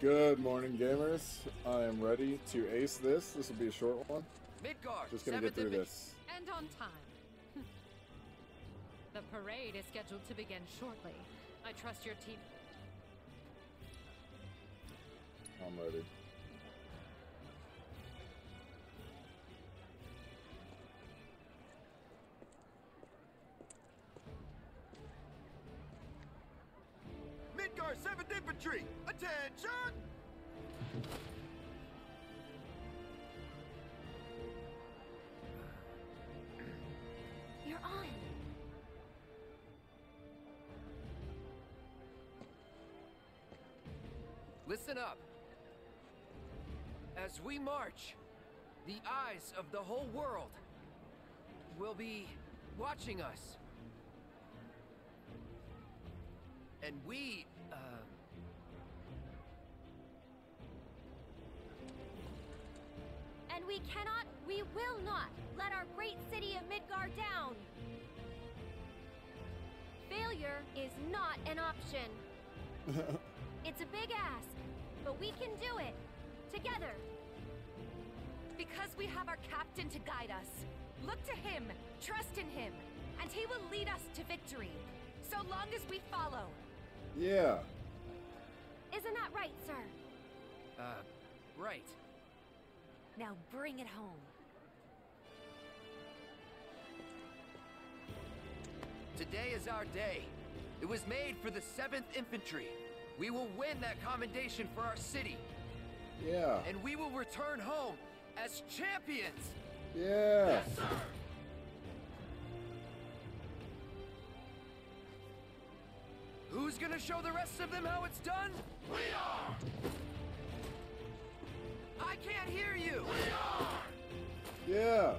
Good morning, gamers. I am ready to ace this. This will be a short one. Midgar, Just gonna get through this. And on time. the parade is scheduled to begin shortly. I trust your team. I'm ready. Listen up. As we march, the eyes of the whole world will be watching us. And we, uh, And we cannot, we will not let our great city of Midgar down. Failure is not an option. it's a big ask, but we can do it. Together. Because we have our captain to guide us. Look to him, trust in him, and he will lead us to victory. So long as we follow. Yeah. Isn't that right, sir? uh, right. Now bring it home. Today is our day. It was made for the 7th Infantry. We will win that commendation for our city, Yeah. and we will return home as champions! Yeah. Yes, sir. Who's gonna show the rest of them how it's done? We are! I can't hear you! We are! Yeah.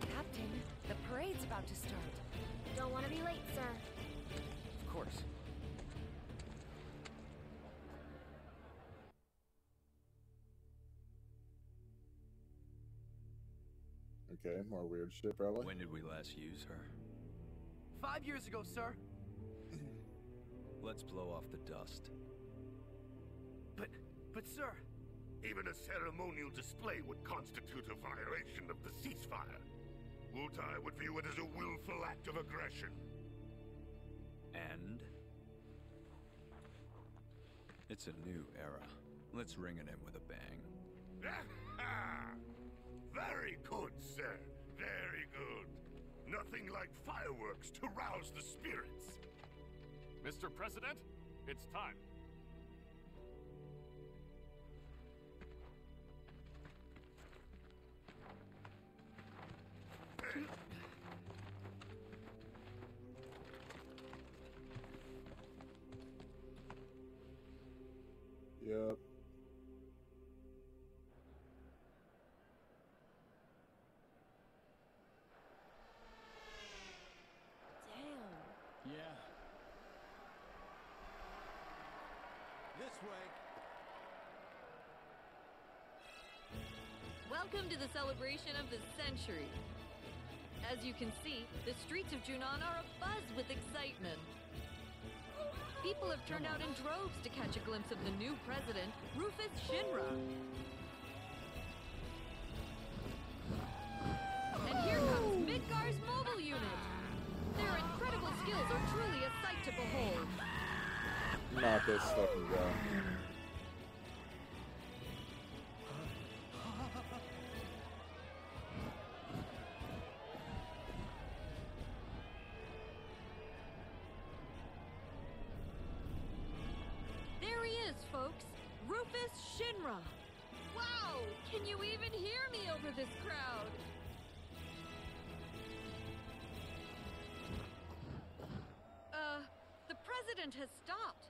Captain, the parade's about to start. Don't want to be late, sir. Okay, more weird shit, probably. When did we last use her? Five years ago, sir. Let's blow off the dust. But, but sir, Even a ceremonial display would constitute a violation of the ceasefire. Wutai would view it as a willful act of aggression. And? It's a new era. Let's ring it in with a bang. Very good, sir. Very good. Nothing like fireworks to rouse the spirits. Mr. President, it's time. Welcome to the celebration of the century. As you can see, the streets of Junon are abuzz with excitement. People have turned out in droves to catch a glimpse of the new president, Rufus Shinra. And here comes Midgar's mobile unit. Their incredible skills are truly a sight to behold. Knock this fucking guy. President has stopped.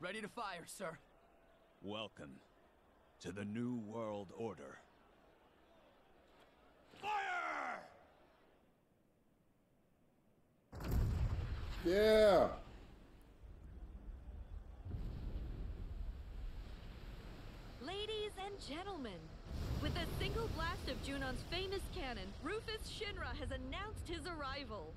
ready to fire, sir. Welcome to the New World Order. Fire! Yeah. Ladies and gentlemen, with a single blast of Junon's famous cannon, Rufus Shinra has announced his arrival.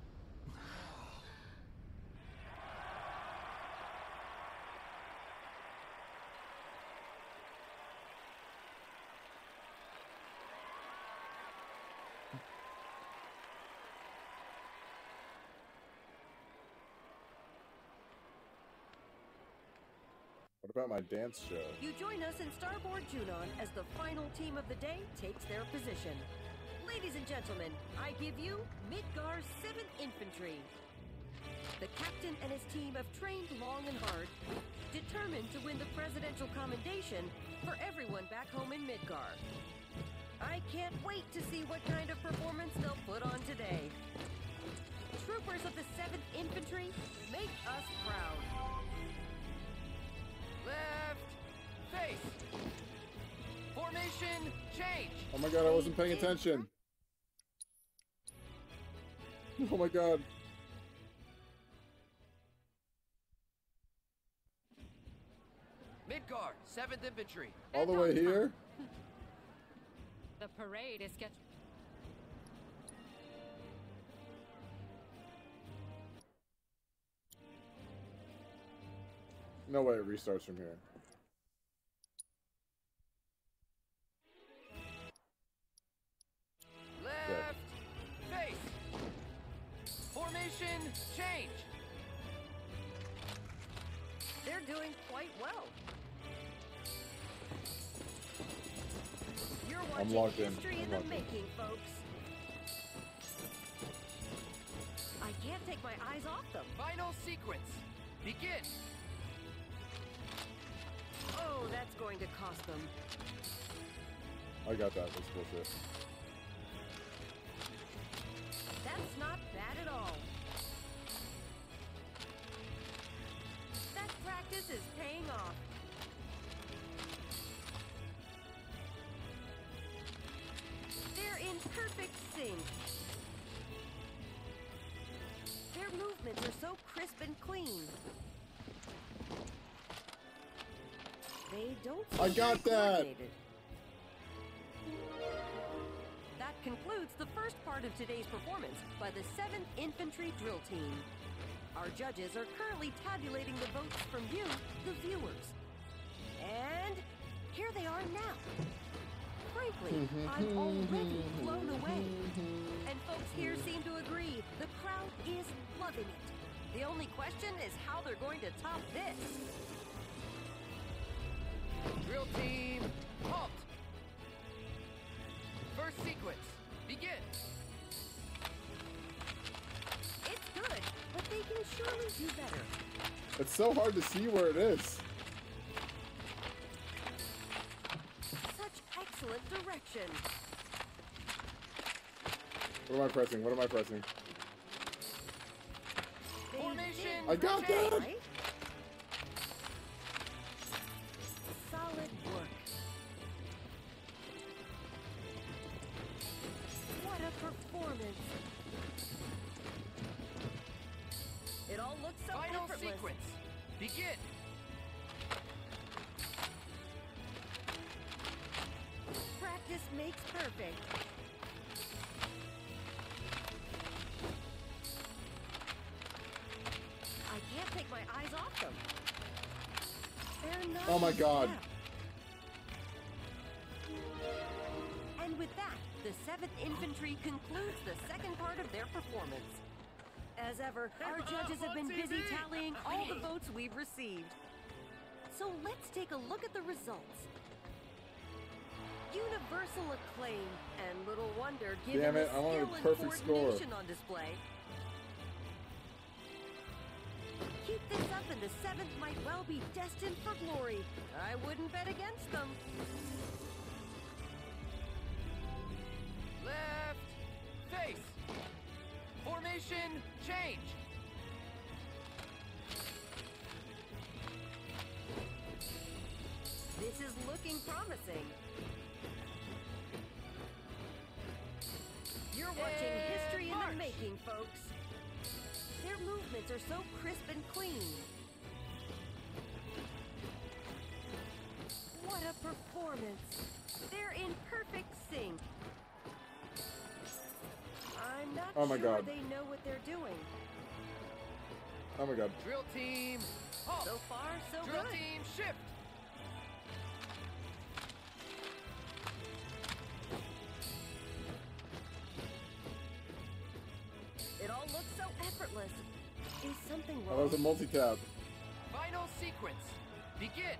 About my dance show? You join us in Starboard Junon as the final team of the day takes their position. Ladies and gentlemen, I give you Midgar's 7th Infantry. The captain and his team have trained long and hard, determined to win the presidential commendation for everyone back home in Midgar. I can't wait to see what kind of performance they'll put on today. Troopers of the 7th Infantry, make us proud. Left. Face. Formation. Change. Oh my god, I wasn't paying attention. Oh my god. Midgar. 7th Infantry. All the way here? The parade is scheduled. No way it restarts from here. Left. Face. Formation. Change. They're doing quite well. You're I'm watching logged in. history I'm in the logged in. folks. I can't take my eyes off them. Final sequence. Begin. Oh, that's going to cost them. I got that. That's bullshit. That's not bad at all. That practice is paying off. They're in perfect sync. Their movements are so crisp and clean. They don't I got that. That concludes the first part of today's performance by the 7th Infantry Drill Team. Our judges are currently tabulating the votes from you, the viewers. And here they are now. Frankly, I'm already blown away. And folks here seem to agree the crowd is loving it. The only question is how they're going to top this. Drill team. Halt. First sequence. Begin. It's good, but they can surely do better. It's so hard to see where it is. Such excellent direction. What am I pressing? What am I pressing? Formation. I got pretty that. Final sequence. Begin. Practice makes perfect. I can't take my eyes off them. They're not Oh my God. And with that, the 7th Infantry concludes the second part of their performance. As ever, our judges have been busy tallying all the votes we've received. So let's take a look at the results. Universal acclaim, and little wonder given Damn it, the I wanted a skill and perfect score. on display. Keep this up and the seventh might well be destined for glory. I wouldn't bet against them. Formation. Change. This is looking promising. You're watching And history in the making, folks. Their movements are so crisp and clean. What a performance! Oh my sure God. they know what they're doing. Oh my god. Drill team, halt. So far, so Drill good. team, shift. It all looks so effortless. Is something Oh, wrong? that was a multi-tap. Final sequence. Begin.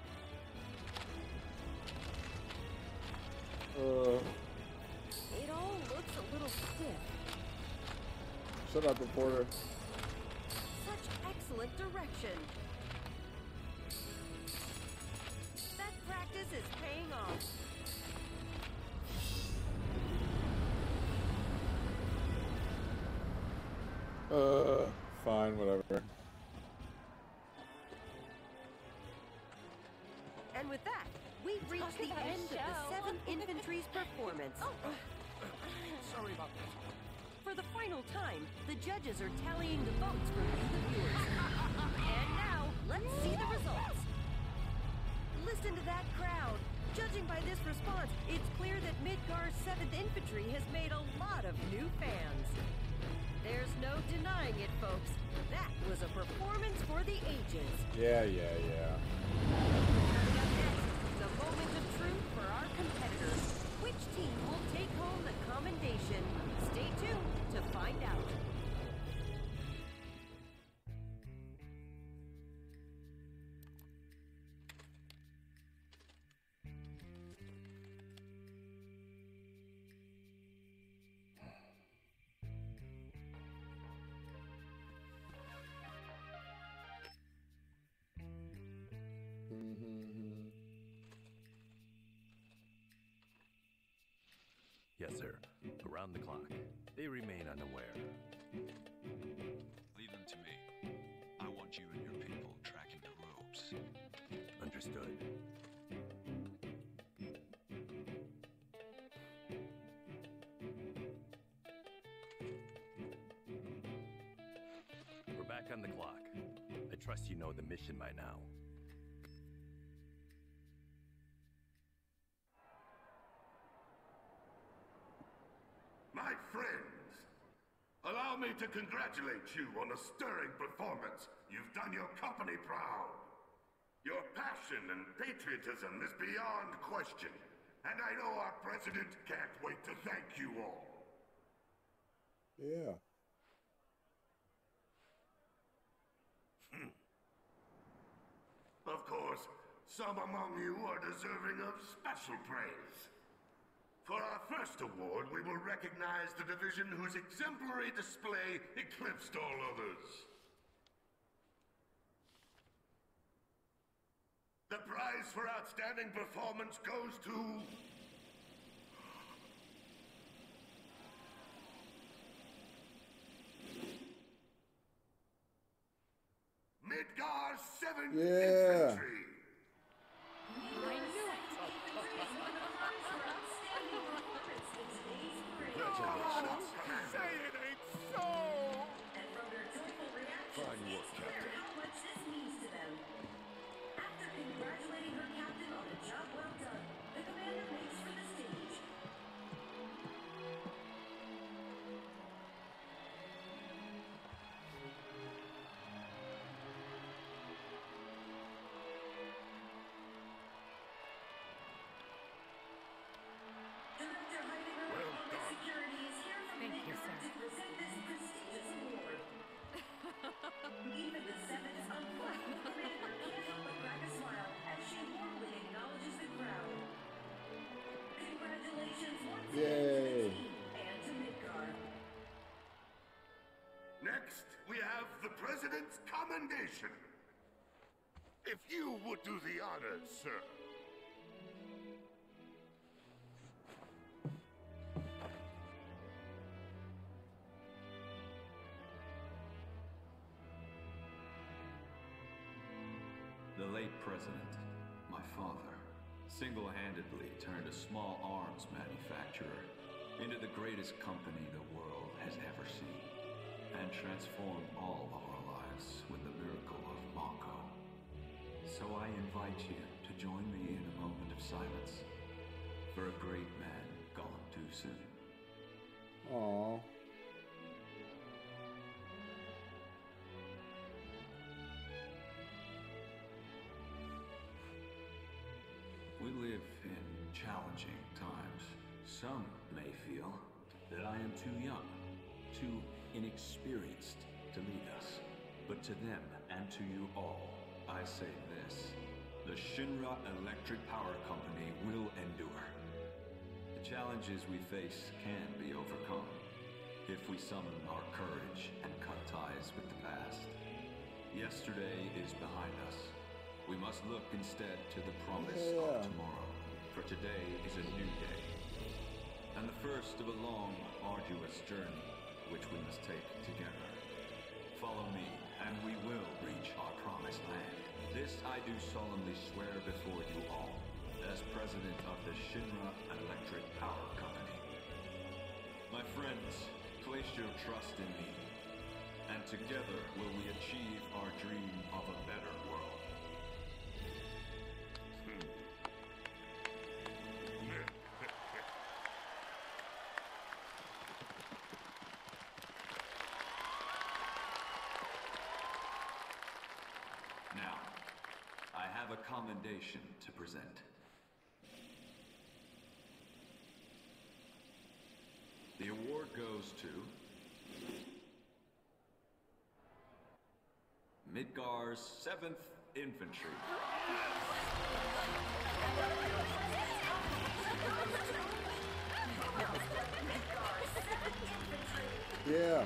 Uh, It all looks a little stiff. Shut up, reporter. Such excellent direction. That practice is paying off. Uh, fine, whatever. Final time, the judges are tallying the votes from you, the viewers. and now, let's see the results. Listen to that crowd. Judging by this response, it's clear that Midgar's 7th Infantry has made a lot of new fans. There's no denying it, folks. That was a performance for the ages. Yeah, yeah, yeah. Coming up next, the moment of truth for our competitors. Which team will take home the commendation? To find out. Yes, sir. Around the clock. They remain unaware. Leave them to me. I want you and your people tracking the ropes. Understood. We're back on the clock. I trust you know the mission by now. My friends, allow me to congratulate you on a stirring performance. You've done your company proud. Your passion and patriotism is beyond question, and I know our president can't wait to thank you all. Yeah. Hmm. Of course, some among you are deserving of special praise. For our first award, we will recognize the division whose exemplary display eclipsed all others. The prize for outstanding performance goes to... Midgar 7th Yeah. Infantry! Yay. Next, we have the President's Commendation. If you would do the honors, sir. The late president, my father, single-handedly turned a small manufacturer into the greatest company the world has ever seen. and transform all of our lives with the miracle of Mako. So I invite you to join me in a moment of silence for a great man gone too soon. Aww. Some may feel that I am too young, too inexperienced to lead us. But to them and to you all, I say this. The Shinra Electric Power Company will endure. The challenges we face can be overcome if we summon our courage and cut ties with the past. Yesterday is behind us. We must look instead to the promise Yeah. of tomorrow, for today is a new day. And the first of a long, arduous journey, which we must take together. Follow me, and we will reach our promised land. This I do solemnly swear before you all, as president of the Shinra Electric Power Company. My friends, place your trust in me, and together will we achieve our dream of a better a commendation to present. The award goes to Midgar's 7th Infantry. Yeah.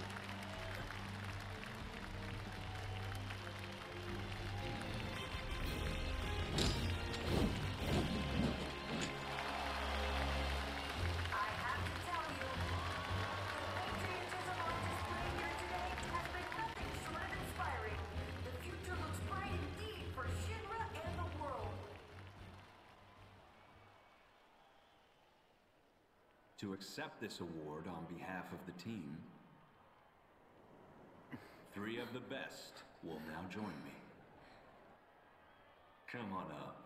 To accept this award on behalf of the team, three of the best will now join me. Come on up.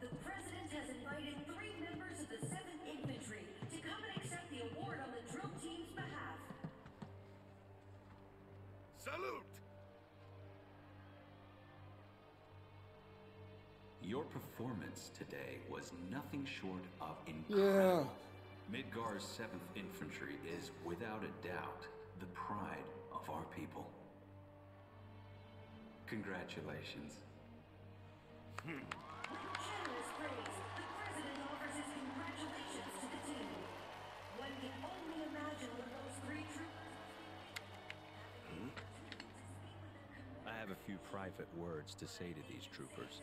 The President has invited three members of the performance today was nothing short of incredible. Midgar's 7th Infantry is, without a doubt, the pride of our people. Congratulations. With generous praise, the President offers his congratulations to the team. One can only imagine what those three troopers I have a few private words to say to these troopers.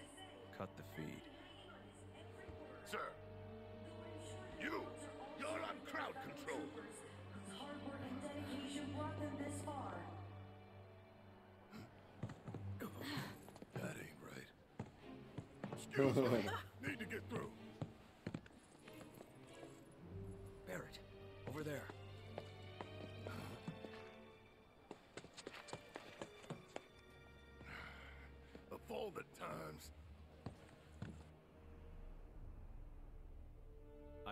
Cut the feed. Sir, you, you're on crowd control. whose hard work and dedication brought them this far. That ain't right. Excuse me. Need to get through. Barrett, over there. Of all the times.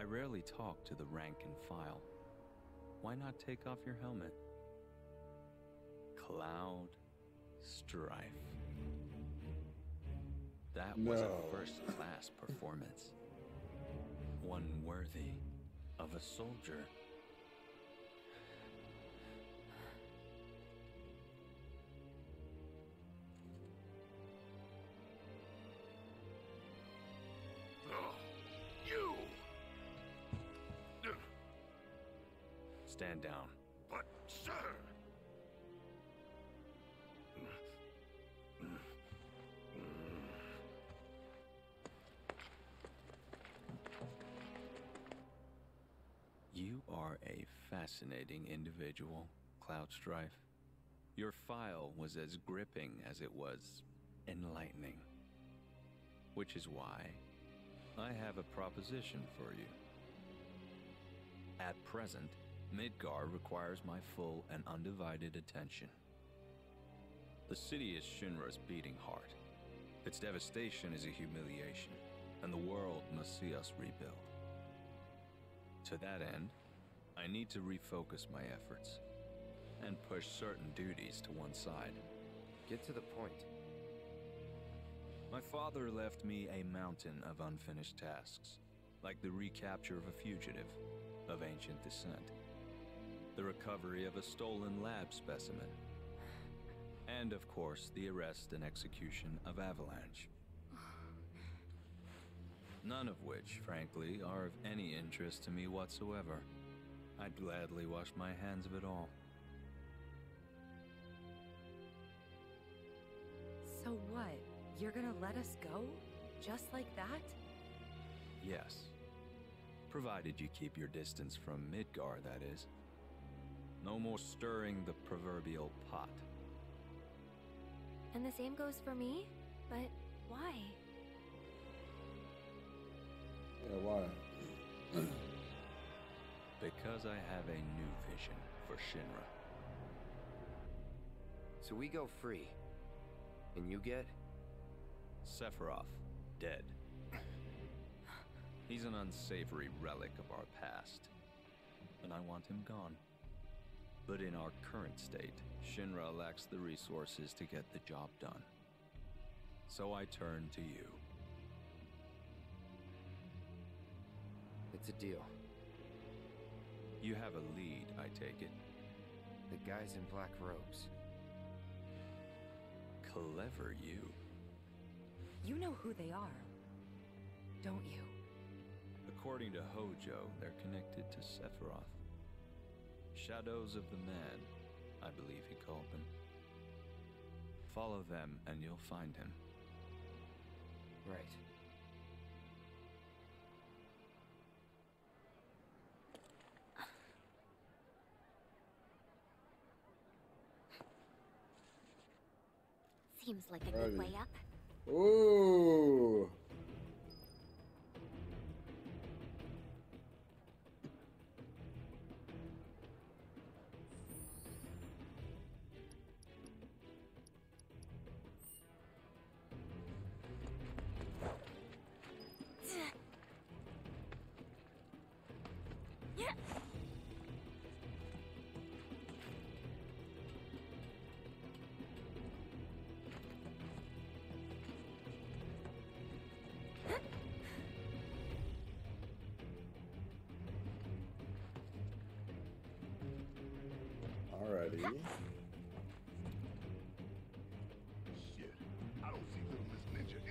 I rarely talk to the rank and file. Why not take off your helmet? Cloud Strife. That was a first class performance. One worthy of a soldier. Stand down. But, sir! You are a fascinating individual, Cloud Strife. Your file was as gripping as it was enlightening. Which is why I have a proposition for you. At present, Midgar requires my full and undivided attention. The city is Shinra's beating heart. Its devastation is a humiliation, and the world must see us rebuild. To that end, I need to refocus my efforts and push certain duties to one side. Get to the point. My father left me a mountain of unfinished tasks, like the recapture of a fugitive of ancient descent, the recovery of a stolen lab specimen, and of course, the arrest and execution of Avalanche. None of which, frankly, are of any interest to me whatsoever. I'd gladly wash my hands of it all. So what? You're gonna let us go? Just like that? Yes. Provided you keep your distance from Midgar, that is. No more stirring the proverbial pot. And the same goes for me? But why? Yeah, why? Because I have a new vision for Shinra. So we go free. And you get? Sephiroth, dead. He's an unsavory relic of our past, and I want him gone. But in our current state, Shinra lacks the resources to get the job done. So I turn to you. It's a deal. You have a lead, I take it. The guys in black robes. Clever you. You know who they are, don't you? According to Hojo, they're connected to Sephiroth. Shadows of the Man, I believe he called them. Follow them and you'll find him. Right. Seems like a good way up. Ooh.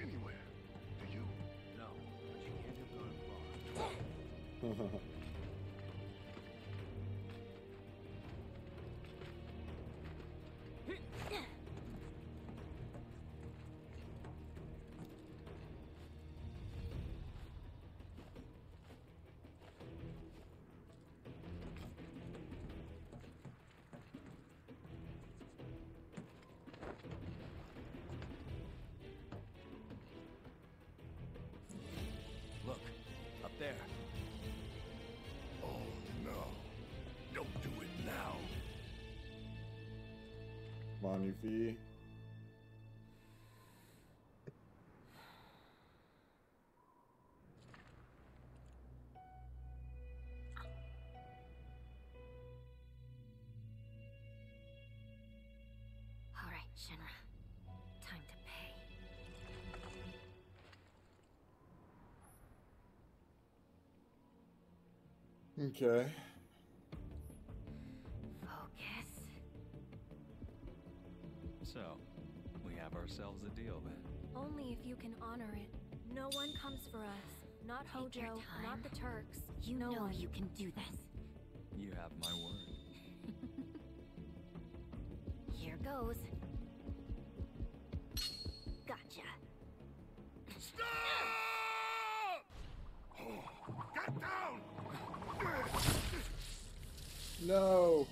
Anywhere. Do you? No, but you can't have gone far. On, Yuffie. All right, Shinra. Time to pay. Okay. Ourselves a deal then. Only if you can honor it. No one comes for us. Not Take Hojo, not the Turks. You no know one. you can do this. You have my word. Here goes. Gotcha. Stop Get down! No.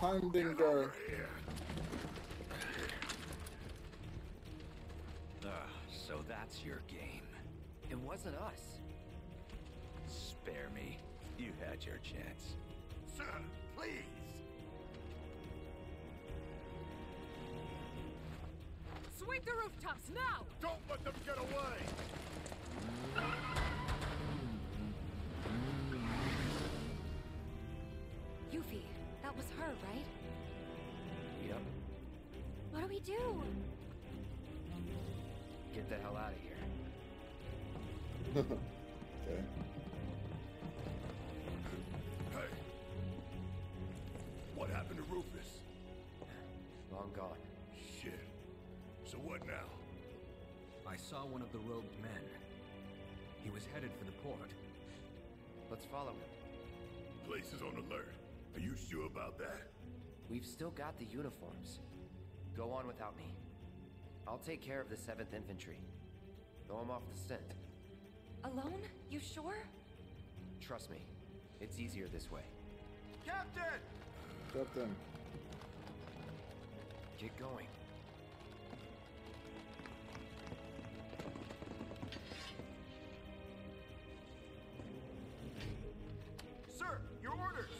Heimdinger. Wasn't us. Spare me. You had your chance. Sir, please! Sweep the rooftops now! Don't let them get away! Yuffie, that was her, right? Yep. What do we do? Get the hell out of here. Okay. Hey. What happened to Rufus? Long gone. Shit. So what now? I saw one of the robed men. He was headed for the port. Let's follow him. Place is on alert. Are you sure about that? We've still got the uniforms. Go on without me. I'll take care of the 7th Infantry. Though I'm off the scent. Alone? You sure? Trust me, it's easier this way. Captain! Captain. Get going. Sir, your orders!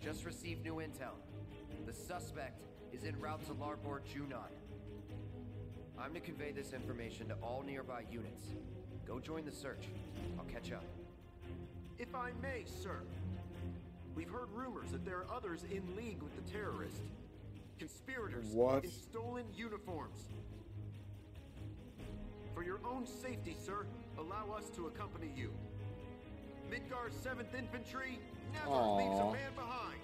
Just received new intel. The suspect is en route to Larbor Junon. I'm to convey this information to all nearby units. Go join the search. I'll catch up. If I may, sir. We've heard rumors that there are others in league with the terrorists. Conspirators What? in stolen uniforms. For your own safety, sir, allow us to accompany you. Midgar's 7th Infantry never Aw. leaves a man behind.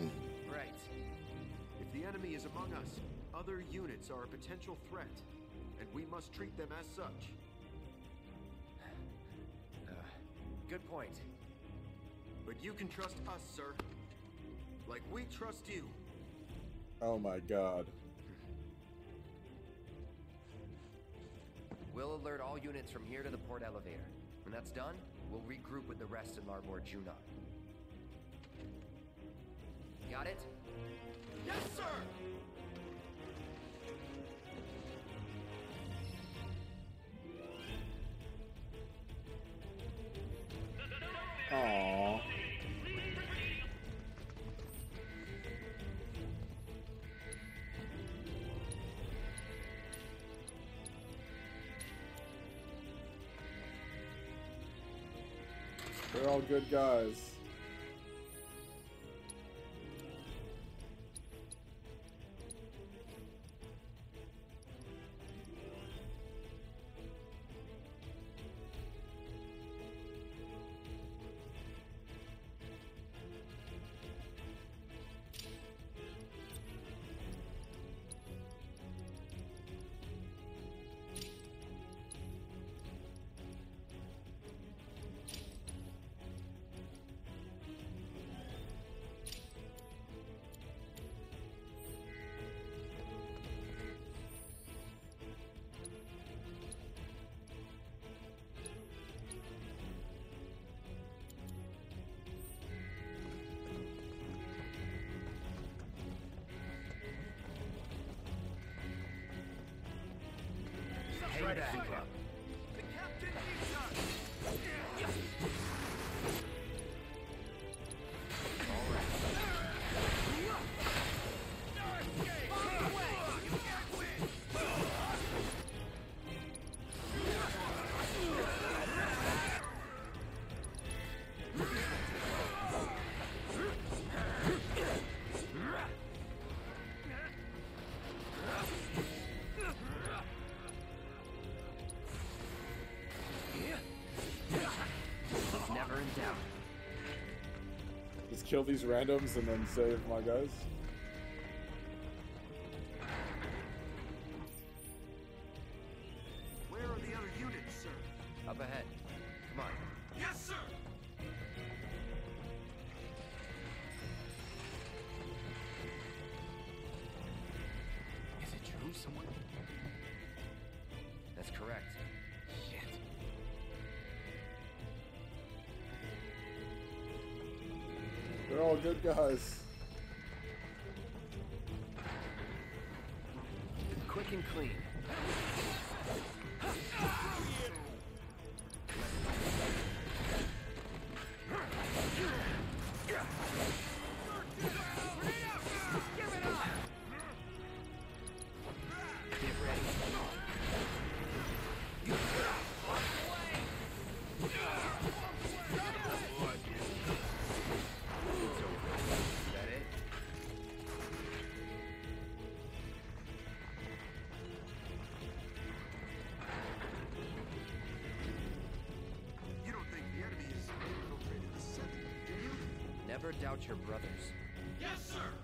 Mm. Right. If the enemy is among us, other units are a potential threat, and we must treat them as such. Uh, good point. But you can trust us, sir. Like we trust you. Oh my god. We'll alert all units from here to the port elevator. When that's done, we'll regroup with the rest in Larbor Junon. Got it? Yes, sir! Aww. They're all good guys. Hang kill these randoms and then save my guys. They're never doubt your brothers. Yes, sir!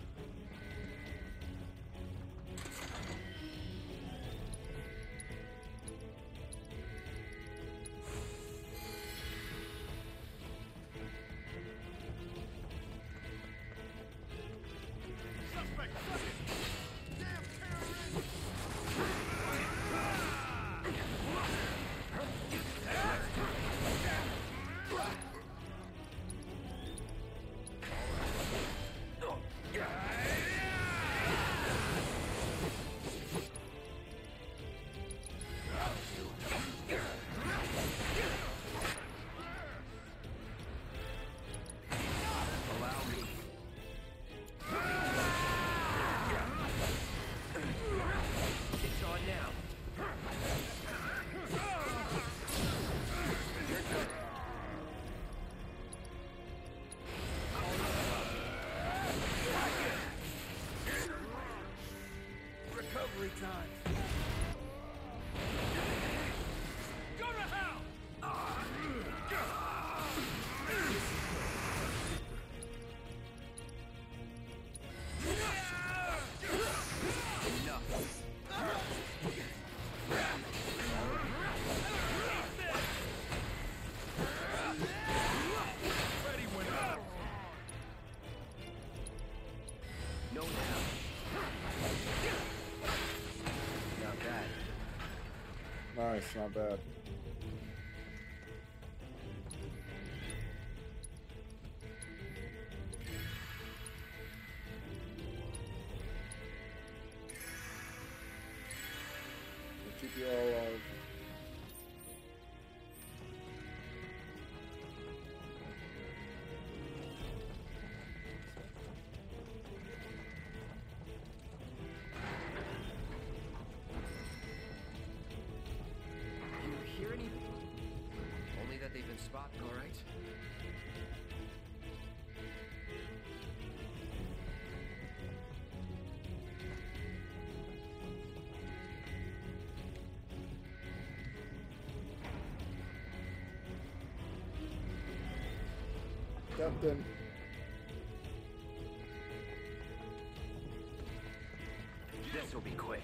Not bad. That they've been spotted, all right? Captain. This will be quick.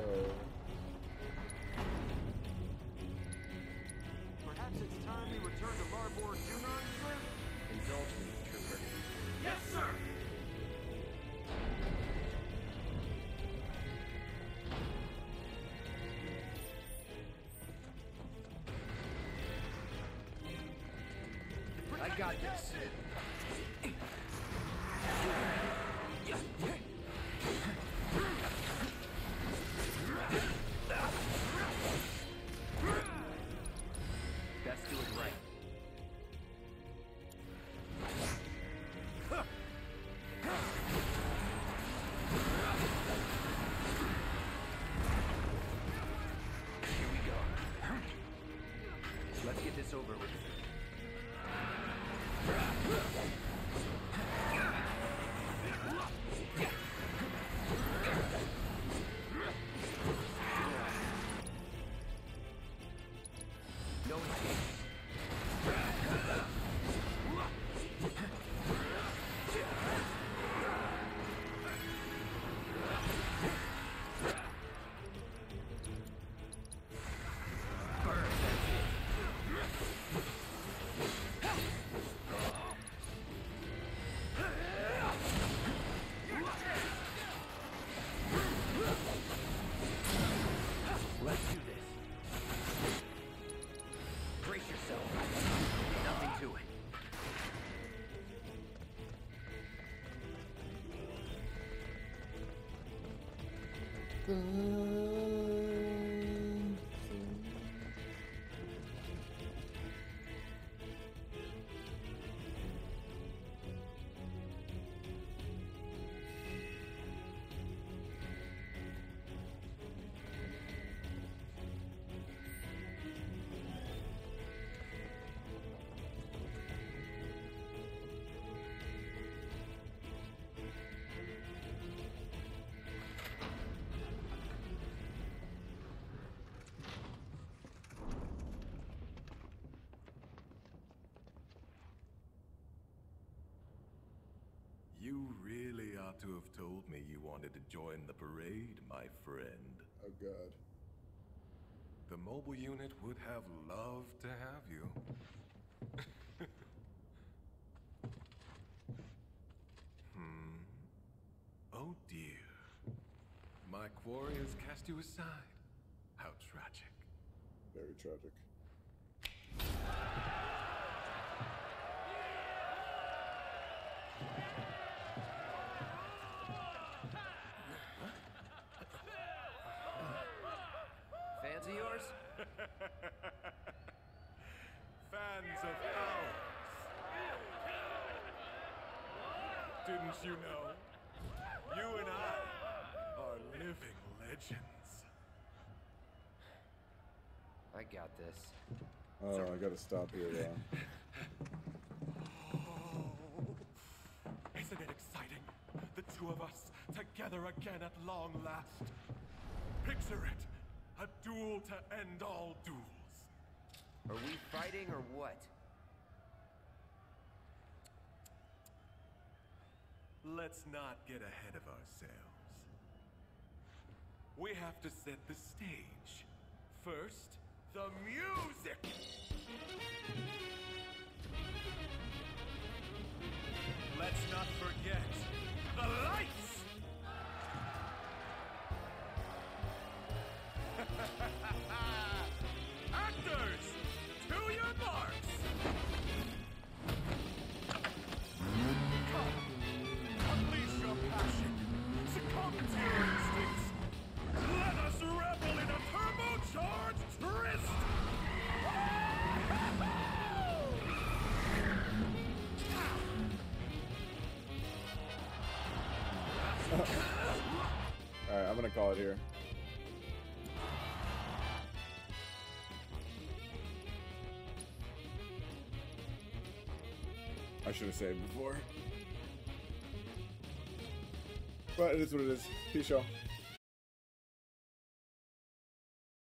Go. Perhaps it's time we return to Larboard Junon, sir? Indulge me, Trooper. Yes, sir! I got this. Get this over with. You ought to have told me you wanted to join the parade, my friend. Oh god. The mobile unit would have loved to have you. hmm. Oh dear. My quarry has cast you aside. How tragic. Very tragic. Fans of yours? Fans of ours. Didn't you know? You and I are living legends. I got this. Oh, I gotta stop here though. Oh, isn't it exciting? The two of us together again at long last. Picture it. A duel to end all duels. Are we fighting or what? Let's not get ahead of ourselves. We have to set the stage. First, the music! Let's not forget the lights! Call it here. I should have saved before. But it is what it is. Peace, y'all.